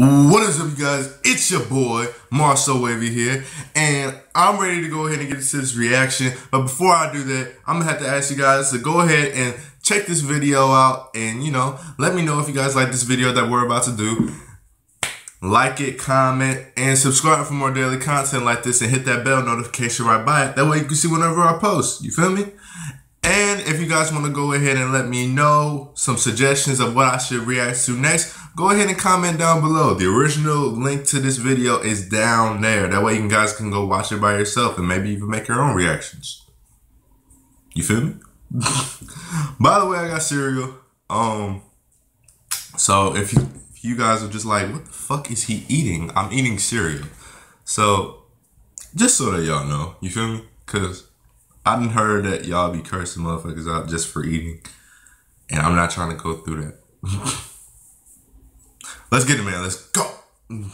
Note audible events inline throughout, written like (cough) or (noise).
What is up, you guys? It's your boy, MarZSoWavy here, and I'm ready to go ahead and get into this reaction. But before I do that, I'm gonna have to ask you guys to go ahead and check this video out and, you know, let me know if you guys like this video that we're about to do. Like it, comment, and subscribe for more daily content like this and hit that bell notification right by it. That way you can see whenever I post. You feel me? And if you guys want to go ahead and let me know some suggestions of what I should react to next, go ahead and comment down below. The original link to this video is down there. That way you guys can go watch it by yourself and maybe even make your own reactions. You feel me? (laughs) by the way, I got cereal. Um, so if you, if you guys are just like, what the fuck is he eating? I'm eating cereal. So just so that y'all know, you feel me? Cause I done heard that y'all be cursing motherfuckers out just for eating. And I'm not trying to go through that. (laughs) Let's get it, man. Let's go. You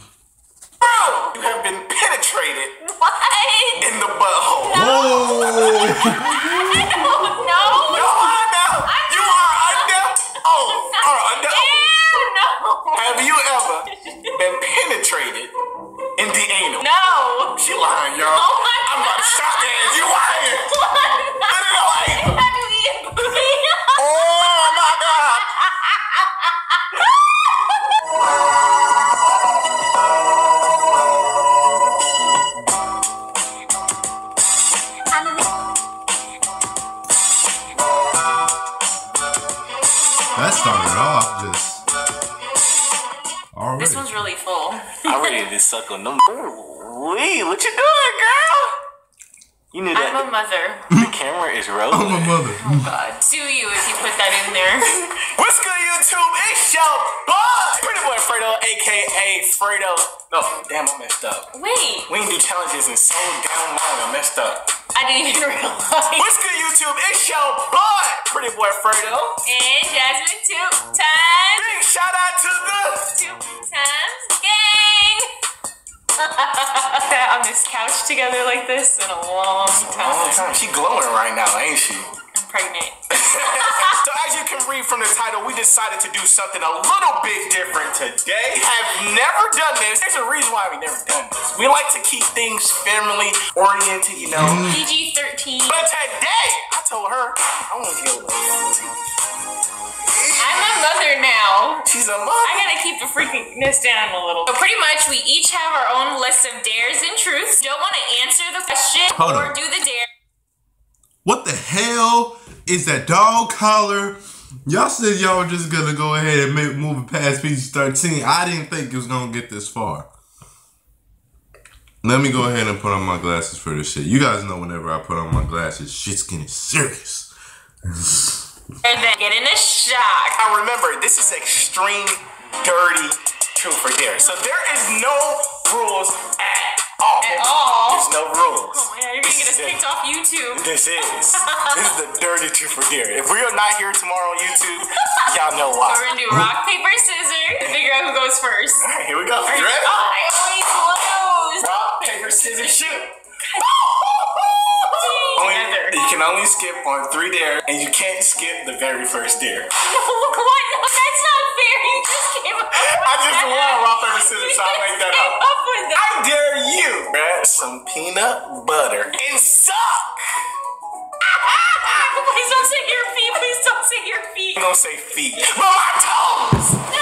have been penetrated What? in the butthole. No. (laughs) started off just. Already. This one's really full. I'm ready to suck on them. Wee, what you doing, girl? You knew that. I'm a mother. the camera is rolling. I'm a mother. Oh God, sue you if you put that in there. (laughs) What's good, YouTube? It's your boy, Pretty Boy Fredo, aka Fredo. No, damn, I messed up. Wait, We ain't do challenges in so damn long. I messed up. I didn't even (laughs) realize. What's good, YouTube? It's your boy, Pretty Boy Fredo. And time. time. She glowing right now, ain't she? I'm pregnant. (laughs) (laughs) so as you can read from the title, we decided to do something a little bit different today. Have never done this. There's a reason why we never done this. We like to keep things family oriented, you know. PG 13. But today, I told her I want to get with I'm a mother now. She's a mother. I gotta keep the freakiness down a little. So pretty much, we each have our own list of dares and truths. Don't want to answer the question Hold or on. do the dare. What the hell is that dog collar? Y'all said y'all were just gonna go ahead and make, move it past PG 13. I didn't think it was gonna get this far. Let me go ahead and put on my glasses for this shit. You guys know whenever I put on my glasses, shit's getting serious. And then get in a shock. Now remember, this is extreme, dirty truth or dare. So there is no rules at all. At all? There's no rules. Oh my god, you're gonna get us kicked off YouTube. This is this is (laughs) the dirty truth for dare. If we are not here tomorrow on YouTube, y'all know why. So We're gonna do rock, paper, scissors to figure out who goes first. All right, here we go. Are You ready? Oh, I always lose. Rock, paper, scissors, shoot. Only, you can only skip on three dare, and you can't skip the very first dare. (laughs) what? No, I just that. won rock, paper, scissors, You so I'll make that up. (laughs) up with that. I dare you grab some peanut butter and suck. (laughs) Please don't say your feet. Please don't say your feet. I'm gonna say feet, but my toes. (laughs)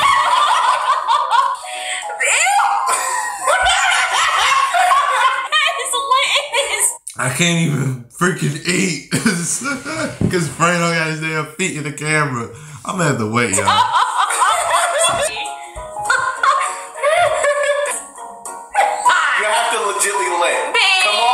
that is lit. I can't even freaking eat because Frank don't got his damn feet in the camera. I'm gonna have to wait, y'all. To legitly lick. Come on.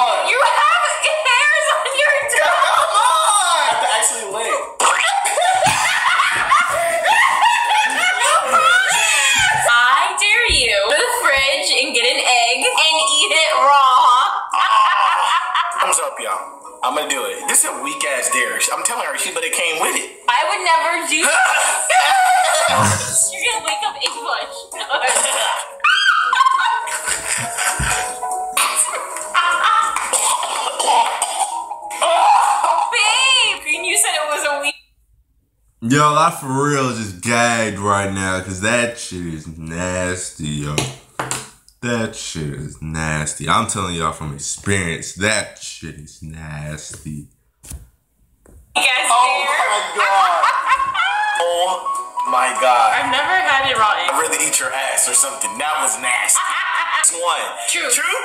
Yo, I for real just gagged right now because that shit is nasty, yo. That shit is nasty. I'm telling y'all from experience, that shit is nasty. You guys Oh dare? my god. Oh my god. I've never had it raw egg. I'd rather eat your ass or something. That was nasty. (laughs) That's one. True. True?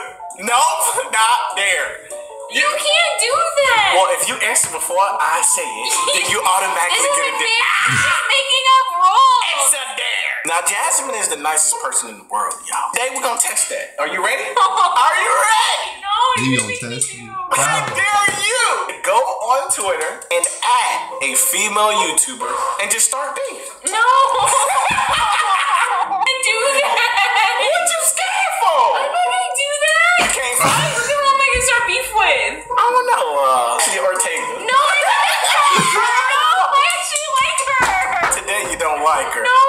No, (laughs) not there. You can't do that. Well, if you answer before I say it, then you (laughs) this automatically get a isn't dare. fair. She's making up rules. It's a dare. Now, Jasmine is the nicest person in the world, y'all. Today, we're gonna test that. Are you ready? (laughs) Are you ready? No, You you're gonna making me test do. me? How dare you? Go on Twitter and add a female YouTuber and just start beef. No. (laughs) with. I don't know. Uh, Tia Ortega. No, I don't. No, I actually like her. Today you don't like her. No,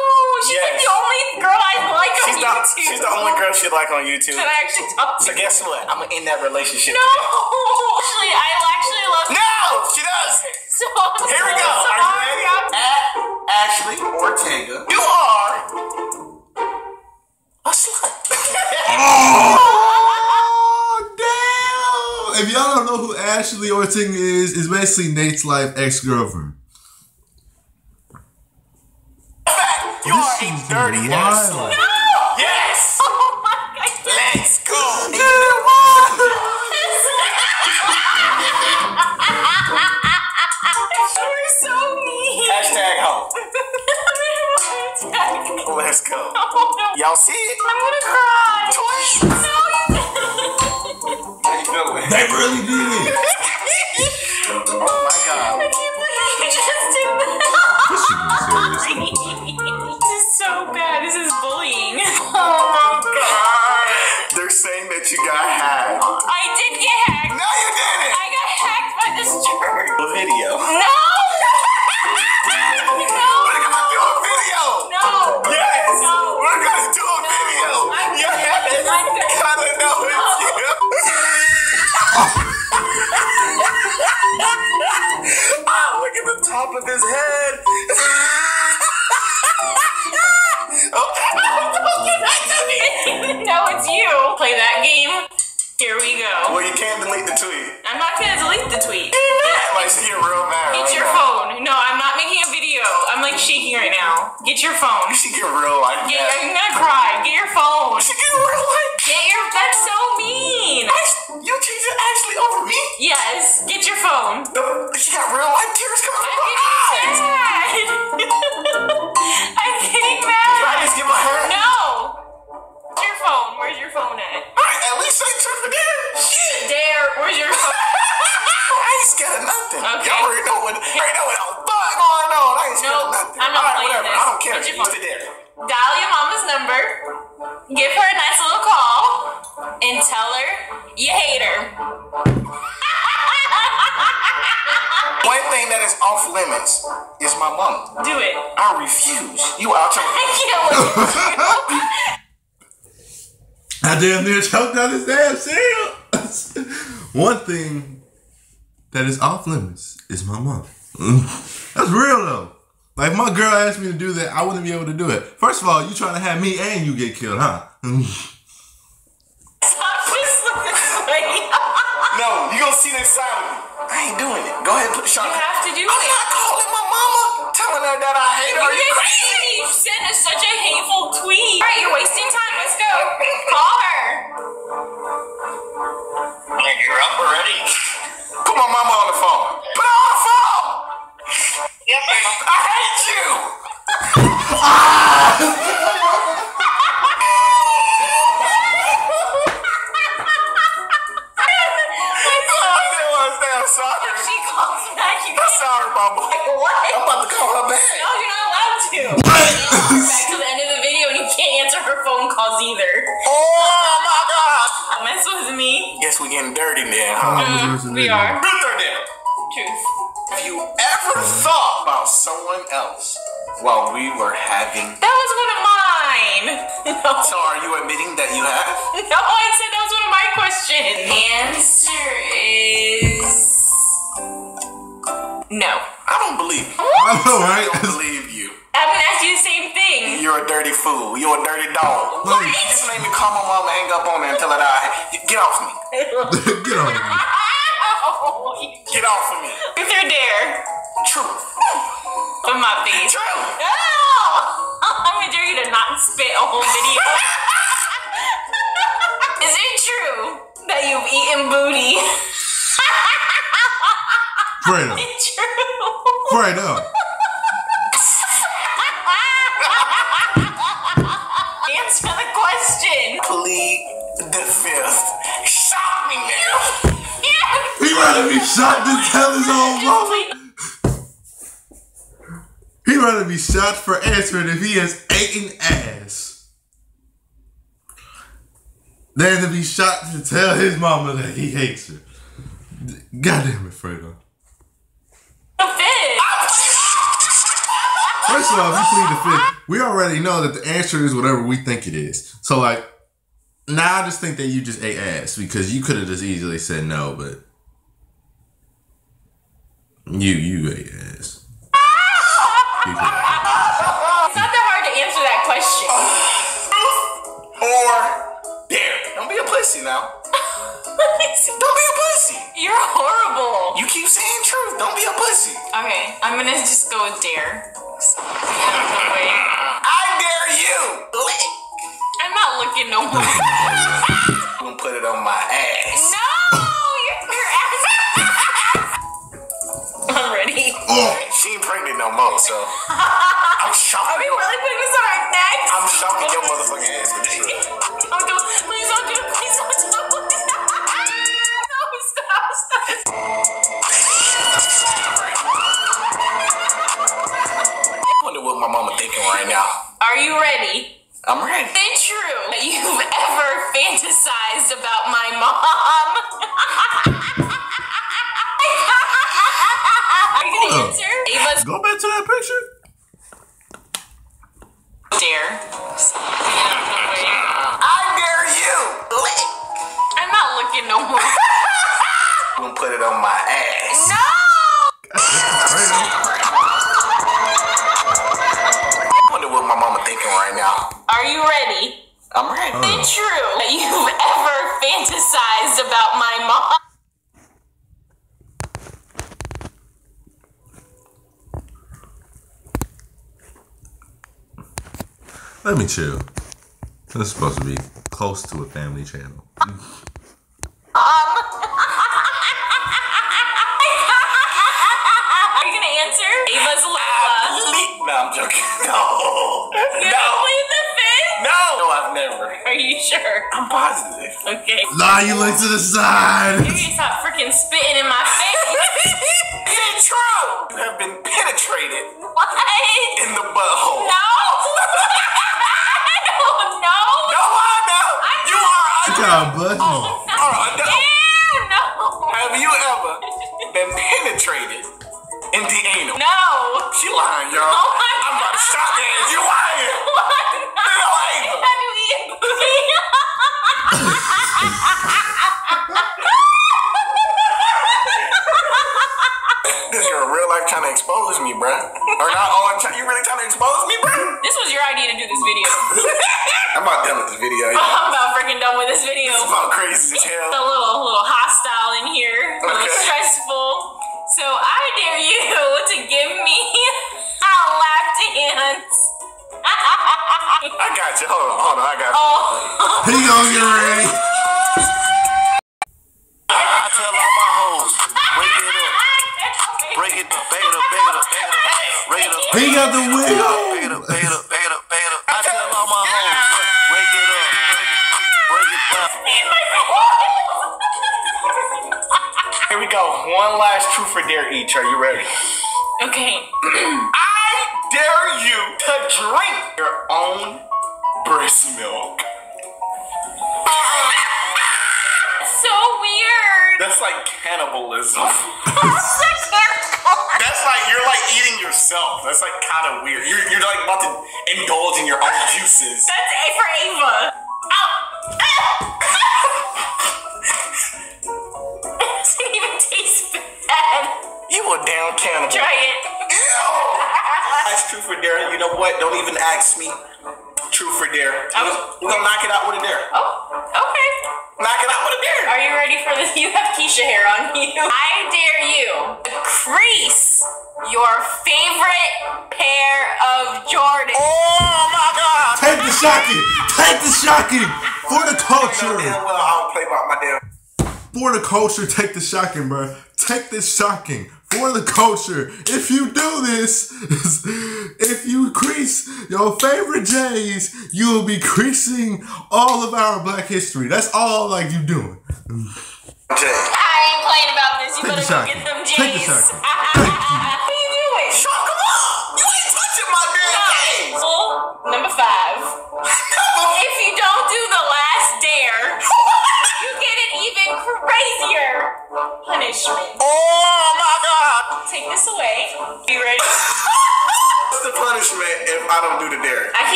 she's like the only girl I like on She's not. YouTube. She's the only girl she like on YouTube. that I actually talk to. So guess what? I'm gonna that relationship. No, actually, I actually love. No, she does. So Here we go. Are you ready? At Ashley Ortega. You are a slut. (laughs) Oh, damn! If y'all don't know who Ashley Ortega is, is basically Nate's life ex-girlfriend. you are a This is dirty ass wild. slut. Yes. (laughs) Oh my god. Let's go. You're so mean. Hashtag hoe. Let's go. Oh, y'all see it? I'm gonna cry. Tweet. No, They really (laughs) did. it. Oh my god. I can't believe you just did This shit was serious. (laughs) that. This is so bad. This is bullying. (laughs) Oh my god. They're saying that you got hacked. I did get hacked. No, you didn't. I got hacked by this jerk. A video. No! We're no! gonna do a video. No! Yes. No. We're gonna do a video. I'm Yes. good. I'm at the top of his head. oh, don't get back to me. (laughs) no, it's you. Play that game. Here we go. Well, you can't delete the tweet. I'm not gonna delete the tweet. Like, she get real mad. Get right your now. phone. No, I'm not making a video. I'm like shaking right now. Get your phone. (laughs) She get real like Get. I'm gonna cry. Get your phone. She get real like Get your. That's so mean. You choosing Ashley over me? Yes. Get your phone. The- She got real life tears coming from her eyes. (laughs) I'm getting mad. I just give her hand. No. Your phone? Where's your phone at? Alright, at least say truth for dare. Shit. There. Where's your phone? (laughs) I ain't scared of nothing. Okay. Y'all already know what, already know what the fuck going on. I ain't scared Nope, of nothing. I'm not Alright, playing whatever. this. I don't care. What's your phone? Dial your mama's number. Give her a nice. And tell her you hate her. (laughs) One thing that is off limits is my mom. Do it. I refuse. You out your (laughs) I can't look. I damn near choked on his damn cereal. (laughs) One thing that is off limits is my mom. That's real though. Like if my girl asked me to do that, I wouldn't be able to do it. First of all, you trying to have me and you get killed, huh? No, you gonna see the inside of me. I ain't doing it. Go ahead and put the shot. You have to do I'm it. not calling my mama, telling her that I hate her. You You crazy? You sent us such a hateful tweet. Alright, you're wasting time. Let's go. Call her. Man, You're up already? Put my mama on the phone. Put her on the phone! Yes, I hate you! I'm (laughs) ah! Getting dirty then, huh? Mm, we are. Truth or dare? Truth. Have you ever thought about someone else while we were having? That was one of mine. No. (laughs) So are you admitting that you have? No, I said that was one of my questions. Answer is no. I don't believe. you. I (laughs) I know, right? (laughs) don't believe you. I'm gonna ask you the same thing. You're a dirty fool. You're a dirty dog. What? You just made me call my mom and hang up on her until I die. Get off me. (laughs) Get on me. Get off of me. With your dare. Truth. With my face. Truth. Oh! (laughs) I'm gonna dare you to not spit a whole video. (laughs) Is it true that you've eaten booty? Fredo. Is it true? He rather be shot than tell his own mama. He rather be shot for answering if he has eaten ass than to be shot to tell his mama that he hates her. God damn it, Fredo. First of all, if you plead the fifth, we already know that the answer is whatever we think it is. So, like, now I just think that you just ate ass because you could have just easily said no, but you you ate ass. It's not that hard to answer that question. (sighs) Or dare. Don't be a pussy now. (laughs) Don't be a pussy. You're horrible. You keep saying truth. Don't be a pussy. Okay, I'm gonna just go with dare. So, get out of the way. I dare you. Lick. I'm not looking no more. (laughs) I'm gonna put it on my ass. No, so (laughs) I'm Are we really putting this on our necks? I'm shocking your motherfucking ass ready? I'm ready. Is it true that you've (laughs) ever fantasized about my mom? Let me chill. This is supposed to be close to a family channel. Um, (laughs) are you gonna answer? Ava's Lola. No, I'm joking. (laughs) No. You sure? I'm positive. Okay. Nah, you look to the side. You can stop freaking spitting in my face. Is it true? You have been penetrated what? in the butthole. No! (laughs) I don't know! No, I know. You are. I God bless you. All right, no. Ew, no! Have you ever been penetrated in the anal? No! She lying, y'all. Oh I'm about to shock her. You lying. Oh, He gonna ready. I tell all my hoes, break it up, break it, bag it up, bag it up, bag it up, break it up, He got the wig bag it up, bag it up, bag it up, bag it up. I tell all my hoes, break it up, break it down. Here we go. One last truth or dare each. Are you ready? okay. I dare you to drink your own breast milk. That's like cannibalism. (laughs) That's like you're like eating yourself. That's like kind of weird. You're, you're like about to indulge in your own juices. That's A for Ava. Oh. (laughs) It doesn't even taste bad. You a damn cannibal. Try it. Ew. That's true for dare. You know what? Don't even ask me. Truth or dare. I We're gonna knock it out with a dare. Oh, okay. Knock it out with a dare. Are you ready for this? (laughs) You have Keisha hair on (laughs) you. I dare you to crease your favorite pair of Jordans. Oh my God! Take the shocking. Take the shocking for the culture. I don't play by my damn. For the culture, take the shocking, bro. Take this shocking for the culture. If you do this, (laughs) if you crease your favorite J's, you will be creasing all of our Black history. That's all like you doing. I ain't playing about this. You Take better go get them J's. Take the shot. (laughs)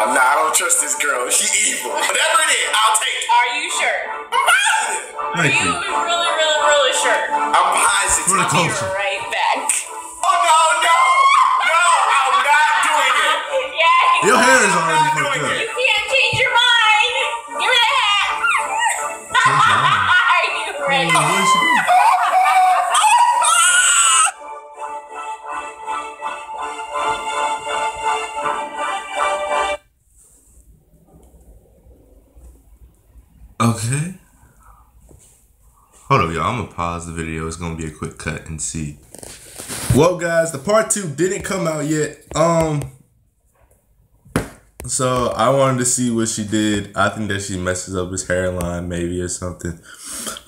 hell no, nah, I don't trust this girl. She evil. Whatever it is, I'll take it. Are you sure? I'm positive. Are you you. really, really, really sure? I'm positive. For the Be culture. right Hold. I'm gonna pause the video. It's gonna be a quick cut and see. Well, guys, the part two didn't come out yet. Um, so I wanted to see what she did. I think that she messes up his hairline, maybe or something.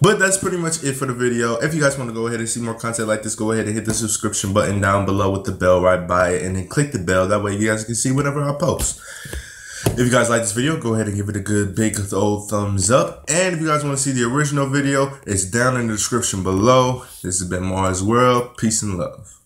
But that's pretty much it for the video. If you guys want to go ahead and see more content like this, go ahead and hit the subscription button down below with the bell right by it, and then click the bell. That way, you guys can see whenever I post. If you guys like this video, go ahead and give it a good big old thumbs up. And if you guys want to see the original video, it's down in the description below. This has been Mars World. Peace and love.